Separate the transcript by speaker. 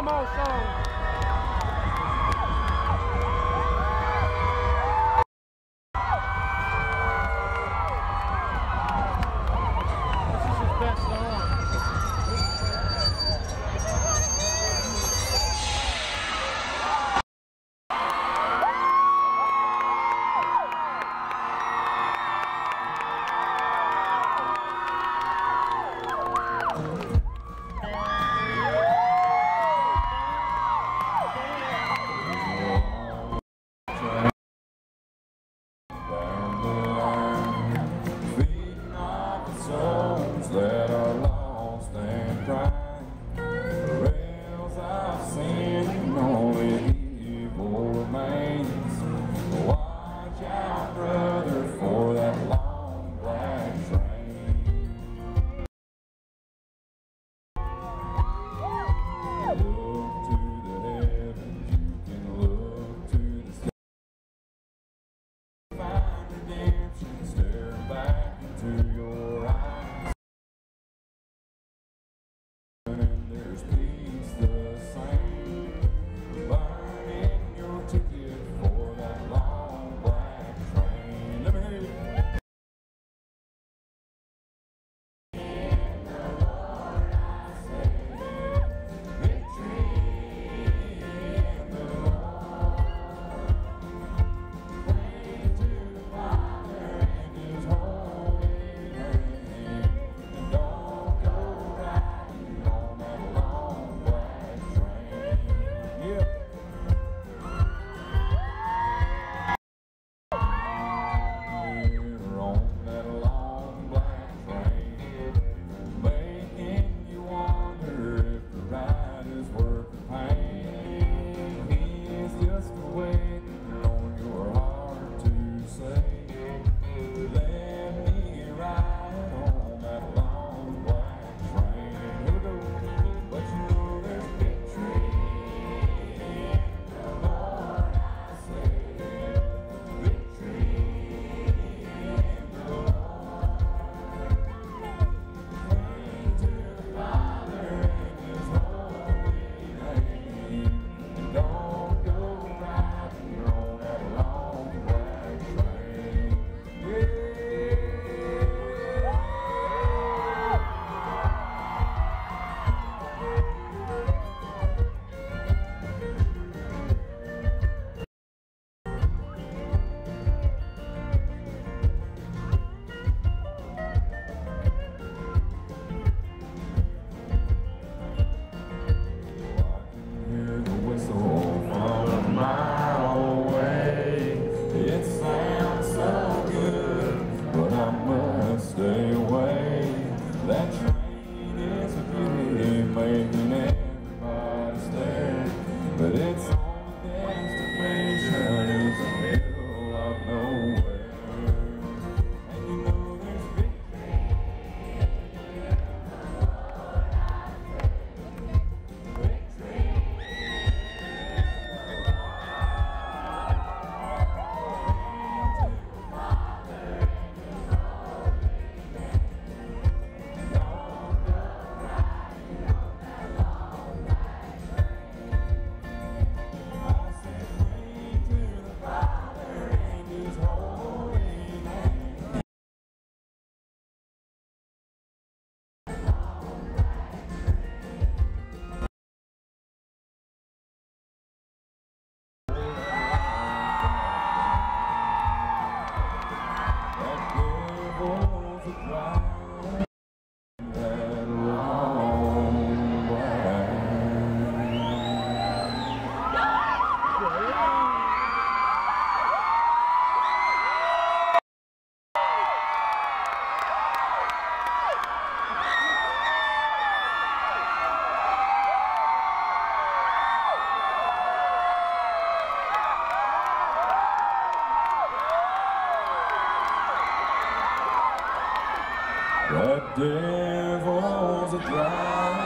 Speaker 1: Come on, song.
Speaker 2: The devil's a driver.